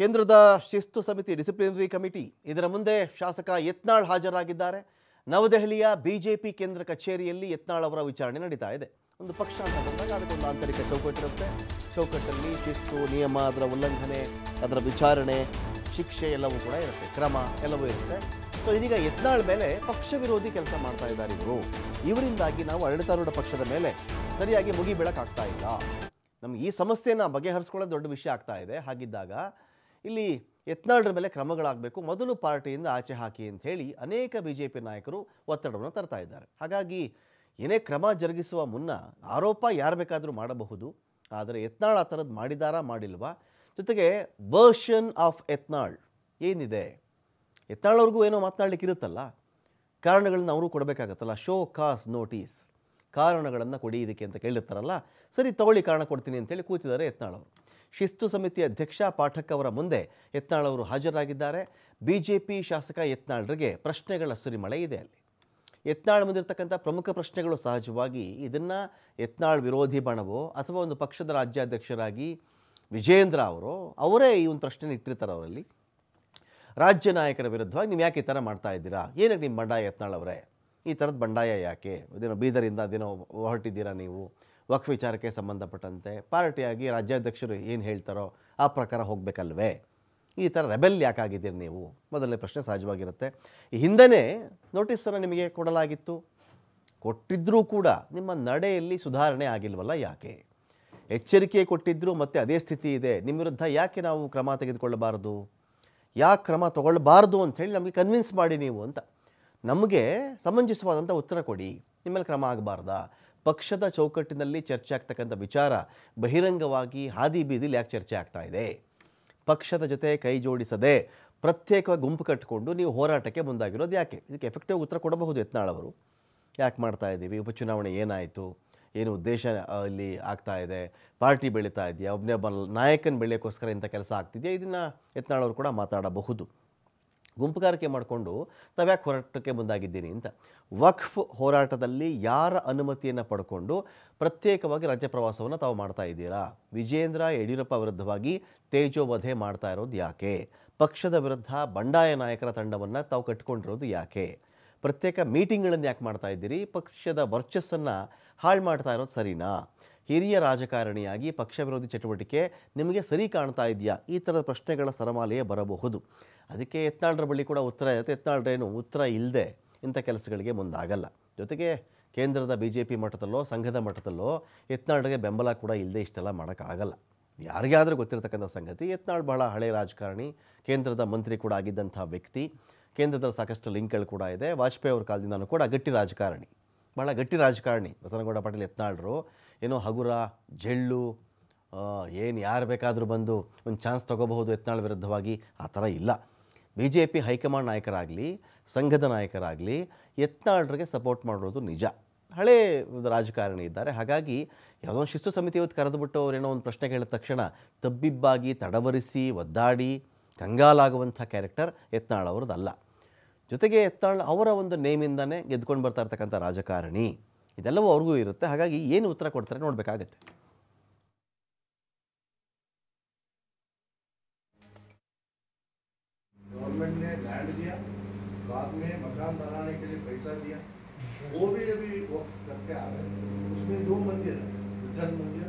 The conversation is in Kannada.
ಕೇಂದ್ರದ ಶಿಸ್ತು ಸಮಿತಿ ಡಿಸಿಪ್ಲಿನರಿ ಕಮಿಟಿ ಇದರ ಮುಂದೆ ಶಾಸಕ ಯತ್ನಾಳ್ ಹಾಜರಾಗಿದ್ದಾರೆ. ನವದೆಹಲಿಯ ಬಿಜೆಪಿ ಕೇಂದ್ರ ಕಚೇರಿಯಲ್ಲಿ ಯತ್ನಾಳ್ ಅವರ ವಿಚಾರಣೆ ನಡೀತಾ ಇದೆ. ಒಂದು ಪಕ್ಷ ಅಂತ ಬಂದಾಗ ಅದಕ್ಕೊಂದು ಆಂತರಿಕ ಚೌಕಟ್ಟಿರುತ್ತೆ ಚೌಕಟ್ಟಲ್ಲಿ ಶಿಸ್ತು, ನಿಯಮ, ಅದರ ಉಲ್ಲಂಘನೆ, ಅದರ ವಿಚಾರಣೆ, ಶಿಕ್ಷೆ ಎಲ್ಲವೂ ಕೂಡ ಇರುತ್ತೆ. ಕ್ರಮ ಎಲ್ಲವೂ ಇರುತ್ತೆ. ಸೊ ಇದೀಗ ಯತ್ನಾಳ್ ಮೇಲೆ ಪಕ್ಷ ವಿರೋಧಿ ಕೆಲಸ ಮಾಡ್ತಾ ಇದ್ದಾರೆ ಇವರು. ಇವರಿಂದಾಗಿ ನಾವು ಆಡಳಿತಾರೂಢ ಪಕ್ಷದ ಮೇಲೆ ಸರಿಯಾಗಿ ಮುಗಿ ಬೆಳಕಾಗ್ತಾ ಇಲ್ಲ. ನಮ್ಗೆ ಈ ಸಮಸ್ಯೆನ ಬಗೆಹರಿಸ್ಕೊಳ್ಳೋದು ದೊಡ್ಡ ವಿಷಯ ಆಗ್ತಾ ಇದೆ. ಹಾಗಿದ್ದಾಗ ಇಲ್ಲಿ ಎತ್ನಾಳ್ರ ಮೇಲೆ ಕ್ರಮಗಳಾಗಬೇಕು, ಮೊದಲು ಪಾರ್ಟಿಯಿಂದ ಆಚೆ ಹಾಕಿ ಅಂತ ಹೇಳಿ ಅನೇಕ ಬಿ ಜೆ ಪಿ ನಾಯಕರು ಒತ್ತಡವನ್ನು ತರ್ತಾ ಇದ್ದಾರೆ. ಹಾಗಾಗಿ ಏನೇ ಕ್ರಮ ಜರುಗಿಸುವ ಮುನ್ನ ಆರೋಪ ಯಾರು ಬೇಕಾದರೂ ಮಾಡಬಹುದು, ಆದರೆ ಯತ್ನಾಳ್ ಆ ಥರದ್ದು ಮಾಡಿದಾರಾ ಮಾಡಿಲ್ವಾ? ಜೊತೆಗೆ ವರ್ಷನ್ ಆಫ್ ಯತ್ನಾಳ್ ಏನಿದೆ? ಯತ್ನಾಳವ್ರಿಗೂ ಏನೋ ಮಾತನಾಡಲಿಕ್ಕೆ ಇರುತ್ತಲ್ಲ ಕಾರಣಗಳನ್ನ ಅವರು ಕೊಡಬೇಕಾಗತ್ತಲ್ಲ ಶೋ ಕಾಸ್ ನೋಟಿಸ್ ಕಾರಣಗಳನ್ನು ಕೊಡಿ ಇದಕ್ಕೆ ಅಂತ ಕೇಳಿರ್ತಾರಲ್ಲ? ಸರಿ, ತಗೊಳ್ಳಿ ಕಾರಣ ಕೊಡ್ತೀನಿ ಅಂತೇಳಿ ಕೂತಿದ್ದಾರೆ ಯತ್ನಾಳ್ ಅವರು. ಶಿಸ್ತು ಸಮಿತಿ ಅಧ್ಯಕ್ಷ ಪಾಠಕ್ ಅವರ ಮುಂದೆ ಯತ್ನಾಳ್ ಅವರು ಹಾಜರಾಗಿದ್ದಾರೆ. ಬಿ ಜೆ ಪಿ ಶಾಸಕ ಯತ್ನಾಳ್ರಿಗೆ ಪ್ರಶ್ನೆಗಳ ಸುರಿಮಳೆ ಇದೆ ಅಲ್ಲಿ. ಯತ್ನಾಳ್ ಮುಂದಿರ್ತಕ್ಕಂಥ ಪ್ರಮುಖ ಪ್ರಶ್ನೆಗಳು ಸಹಜವಾಗಿ ಇದನ್ನು ಯತ್ನಾಳ್ ವಿರೋಧಿ ಬಣವೋ ಅಥವಾ ಒಂದು ಪಕ್ಷದ ರಾಜ್ಯಾಧ್ಯಕ್ಷರಾಗಿ ವಿಜೇಂದ್ರ ಅವರು, ಅವರೇ ಈ ಒಂದು ಪ್ರಶ್ನೆ ಇಟ್ಟಿರ್ತಾರೆ ಅವರಲ್ಲಿ. ರಾಜ್ಯ ನಾಯಕರ ವಿರುದ್ಧವಾಗಿ ನೀವು ಯಾಕೆ ಈ ಥರ ಮಾಡ್ತಾ ಇದ್ದೀರಾ? ಏನಕ್ಕೆ ನಿಮ್ಮ ಬಂಡಾಯ ಯತ್ನಾಳ್ ಅವರೇ? ಈ ಥರದ ಬಂಡಾಯ ಯಾಕೆ? ಅದೇನೋ ಬೀದರಿಂದ ಅದೇನೋ ಹೊರಟಿದ್ದೀರಾ ನೀವು? ವಕ್ಫ್ ವಿಚಾರಕ್ಕೆ ಸಂಬಂಧಪಟ್ಟಂತೆ ಪಾರ್ಟಿಯಾಗಿ ರಾಜ್ಯಾಧ್ಯಕ್ಷರು ಏನು ಹೇಳ್ತಾರೋ ಆ ಪ್ರಕಾರ ಹೋಗಬೇಕಲ್ವೇ? ಈ ಥರ ರೆಬೆಲ್ ಯಾಕಾಗಿದ್ದೀರಿ ನೀವು? ಮೊದಲನೇ ಪ್ರಶ್ನೆ ಸಹಜವಾಗಿರುತ್ತೆ. ಈ ಹಿಂದೆಯೇ ನೋಟಿಸನ್ನು ನಿಮಗೆ ಕೊಡಲಾಗಿತ್ತು. ಕೊಟ್ಟಿದ್ದರೂ ಕೂಡ ನಿಮ್ಮ ನಡೆಯಲ್ಲಿ ಸುಧಾರಣೆ ಆಗಿಲ್ವಲ್ಲ ಯಾಕೆ? ಎಚ್ಚರಿಕೆ ಕೊಟ್ಟಿದ್ದರೂ ಮತ್ತೆ ಅದೇ ಸ್ಥಿತಿ ಇದೆ. ನಿಮ್ಮ ವಿರುದ್ಧ ಯಾಕೆ ನಾವು ಕ್ರಮ ತೆಗೆದುಕೊಳ್ಳಬಾರದು? ಯಾಕೆ ಕ್ರಮ ತಗೊಳ್ಬಾರ್ದು ಅಂಥೇಳಿ ನಮಗೆ ಕನ್ವಿನ್ಸ್ ಮಾಡಿ ನೀವು ಅಂತ. ನಮಗೆ ಸಮಂಜಸವಾದಂಥ ಉತ್ತರ ಕೊಡಿ. ನಿಮ್ಮಲ್ಲಿ ಕ್ರಮ ಆಗಬಾರ್ದಾ? ಪಕ್ಷದ ಚೌಕಟ್ಟಿನಲ್ಲಿ ಚರ್ಚೆ ಆಗ್ತಕ್ಕಂಥ ವಿಚಾರ ಬಹಿರಂಗವಾಗಿ ಹಾದಿ ಬೀದಿಲಿ ಯಾಕೆ ಚರ್ಚೆ ಆಗ್ತಾ ಇದೆ? ಪಕ್ಷದ ಜೊತೆ ಕೈ ಜೋಡಿಸದೆ ಪ್ರತ್ಯೇಕವಾಗಿ ಗುಂಪು ಕಟ್ಟಿಕೊಂಡು ನೀವು ಹೋರಾಟಕ್ಕೆ ಮುಂದಾಗಿರೋದು ಯಾಕೆ? ಇದಕ್ಕೆ ಎಫೆಕ್ಟಿವ್ ಉತ್ತರ ಕೊಡಬಹುದು ಯತ್ನಾಳ್ ಅವರು. ಯಾಕೆ ಮಾಡ್ತಾ ಇದ್ದೀವಿ? ಉಪಚುನಾವಣೆ ಏನಾಯಿತು? ಏನು ಉದ್ದೇಶ ಇಲ್ಲಿ ಆಗ್ತಾ ಇದೆ? ಪಾರ್ಟಿ ಬೆಳೀತಾ ಇದೆಯಾ? ಒಬ್ಬನೇ ಒಬ್ಬ ನಾಯಕನ ಬೆಳೆಯೋಕ್ಕೋಸ್ಕರ ಇಂಥ ಕೆಲಸ ಆಗ್ತಿದೆಯಾ? ಇದನ್ನು ಯತ್ನಾಳ್ ಅವರು ಕೂಡ ಮಾತಾಡಬಹುದು. ಗುಂಪುಗಾರಿಕೆ ಮಾಡಿಕೊಂಡು ತಾವ್ಯಾಕೆ ಹೋರಾಟಕ್ಕೆ ಮುಂದಾಗಿದ್ದೀನಿ ಅಂತ. ವಕ್ಫ್ ಹೋರಾಟದಲ್ಲಿ ಯಾರ ಅನುಮತಿಯನ್ನು ಪಡ್ಕೊಂಡು ಪ್ರತ್ಯೇಕವಾಗಿ ರಾಜ್ಯ ಪ್ರವಾಸವನ್ನು ತಾವು ಮಾಡ್ತಾ ಇದ್ದೀರಾ? ವಿಜೇಂದ್ರ ಯಡಿಯೂರಪ್ಪ ವಿರುದ್ಧವಾಗಿ ತೇಜೋವಧೆ ಮಾಡ್ತಾ ಇರೋದು ಯಾಕೆ? ಪಕ್ಷದ ವಿರುದ್ಧ ಬಂಡಾಯ ನಾಯಕರ ತಂಡವನ್ನು ತಾವು ಕಟ್ಕೊಂಡಿರೋದು ಯಾಕೆ? ಪ್ರತ್ಯೇಕ ಮೀಟಿಂಗ್ಗಳನ್ನು ಯಾಕೆ ಮಾಡ್ತಾ ಇದ್ದೀರಿ? ಪಕ್ಷದ ವರ್ಚಸ್ಸನ್ನು ಹಾಳು ಮಾಡ್ತಾ ಇರೋದು ಸರಿನಾ? ಹಿರಿಯ ರಾಜಕಾರಣಿಯಾಗಿ ಪಕ್ಷ ವಿರೋಧಿ ಚಟುವಟಿಕೆ ನಿಮಗೆ ಸರಿ ಕಾಣ್ತಾ ಇದೆಯಾ? ಈ ಥರದ ಪ್ರಶ್ನೆಗಳ ಸರಮಾಲೆಯೇ ಬರಬಹುದು. ಅದಕ್ಕೆ ಯತ್ನಾಳ್ರ ಬಳಿ ಕೂಡ ಉತ್ತರ ಇರುತ್ತೆ ಯತ್ನಾಳ್ರೇನು, ಉತ್ತರ ಇಲ್ಲದೆ ಇಂಥ ಕೆಲಸಗಳಿಗೆ ಮುಂದಾಗಲ್ಲ. ಜೊತೆಗೆ ಕೇಂದ್ರದ ಬಿ ಜೆ ಪಿ ಮಟ್ಟದಲ್ಲೋ, ಸಂಘದ ಮಟ್ಟದಲ್ಲೋ ಯತ್ನಾಳ್ಗೆ ಬೆಂಬಲ ಕೂಡ ಇಲ್ಲದೆ ಇಷ್ಟೆಲ್ಲ ಮಾಡೋಕ್ಕಾಗಲ್ಲ. ಯಾರಿಗೇ ಆದರೂ ಗೊತ್ತಿರತಕ್ಕಂಥ ಸಂಗತಿ ಎತ್ನಾಳ್ ಬಹಳ ಹಳೆಯ ರಾಜಕಾರಣಿ, ಕೇಂದ್ರದ ಮಂತ್ರಿ ಕೂಡ ಆಗಿದ್ದಂಥ ವ್ಯಕ್ತಿ, ಕೇಂದ್ರದಲ್ಲಿ ಸಾಕಷ್ಟು ಲಿಂಕ್ಗಳು ಕೂಡ ಇದೆ. ವಾಜಪೇಯಿ ಅವ್ರ ಕಾಲದಿಂದನೂ ಕೂಡ ಗಟ್ಟಿ ರಾಜಕಾರಣಿ. ಭಾಳ ಗಟ್ಟಿ ರಾಜಕಾರಣಿ. ಬಸನಗೌಡ ಪಾಟೀಲ್, ಯತ್ನಾಳ್ರು ಏನೋ ಹಗುರ, ಜಳ್ಳು ಏನು ಯಾರು ಬೇಕಾದರೂ ಬಂದು ಒಂದು ಚಾನ್ಸ್ ತೊಗೋಬಹುದು ಯತ್ನಾಳ್ ವಿರುದ್ಧವಾಗಿ, ಆ ಥರ ಇಲ್ಲ. B J P high command ನಾಯಕರಾಗಲಿ, ಸಂಘದ ನಾಯಕರಾಗಲಿ, ಯತ್ನಾಳ್ರಿಗೆ ಸಪೋರ್ಟ್ ಮಾಡೋದು ನಿಜ. ಹಳೇ ರಾಜಕಾರಣಿ ಇದ್ದಾರೆ. ಹಾಗಾಗಿ ಯಾವುದೋ ಒಂದು ಶಿಸ್ತು ಸಮಿತಿ ಇವತ್ತು ಕರೆದುಬಿಟ್ಟು ಅವರೇನೋ ಒಂದು ಪ್ರಶ್ನೆ ಕೇಳಿದ ತಕ್ಷಣ ತಬ್ಬಿಬ್ಬಾಗಿ ತಡವರಿಸಿ, ಒದ್ದಾಡಿ, ಕಂಗಾಲಾಗುವಂಥ ಕ್ಯಾರೆಕ್ಟರ್ ಎತ್ನಾಳ್ ಅವ್ರದ್ದಲ್ಲ ಜೊತೆಗೆ ಎತ್ನಾಳ್ ಅವರ ಒಂದು ನೇಮಿಂದನೇ ಗೆದ್ಕೊಂಡು ಬರ್ತಾ ಇರ್ತಕ್ಕಂಥ ರಾಜಕಾರಣಿ. ಇದೆಲ್ಲವೂ ಅವ್ರಿಗೂ ಇರುತ್ತೆ ಹಾಗಾಗಿ ಏನು ಉತ್ತರ ಕೊಡ್ತಾರೆ ನೋಡಬೇಕಾಗತ್ತೆ गवर्नमेंट ने लैंड दिया बाद में मकान बनाने के लिए पैसा दिया वो भी अभी वक्त करके आ रहे हैं उसमें दो मंदिर है विठल मंदिर